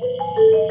Música